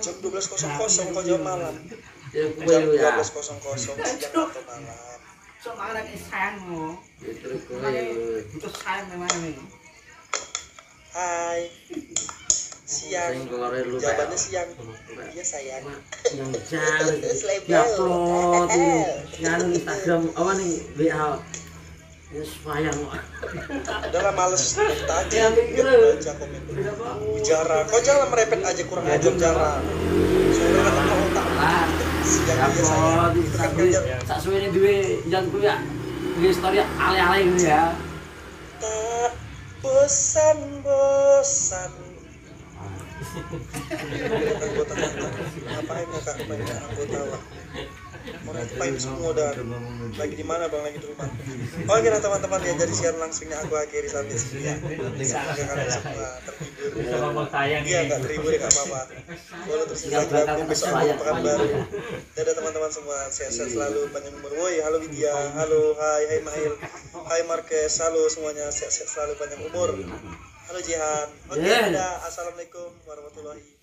jam 12.00 kok jam malam? Ya, jam 12.00 jam malam. Itu sayang memang ya, ya, hai. Siang. Jawabannya siang. Iya sayang. Yang jauh ya upload. Yang Instagram. Apa nih? WA Ya sayang kok. Udahlah males Ya aja. mikir. Baca komen. Bicara. Kau jangan merepet aja kurang ajar cara. Soalnya kata kau. Lah. Siang Ya iya sayang. upload di Itu kan Instagram. kerja. Sak suwene duwe yang ya. Duwe story ale-ale gitu ya. Tak bosan bosan. Anggota ngapain mau kak main anggota lah. Orang itu semua dan lagi di mana bang lagi di rumah. Oke nah teman-teman ya jadi siaran langsungnya aku akhiri sampai sini ya. Semoga kalian semua terhibur. Iya nggak terhibur ya nggak apa-apa. Boleh terus aku besok aku pekan baru. Dadah teman-teman semua sehat-sehat selalu panjang umur. Woi halo Widya, halo hai hai Mahil, hai Marquez, halo semuanya sehat-sehat selalu panjang umur. Halo Jihan. Oke, Yeah. dadah. Assalamualaikum warahmatullahi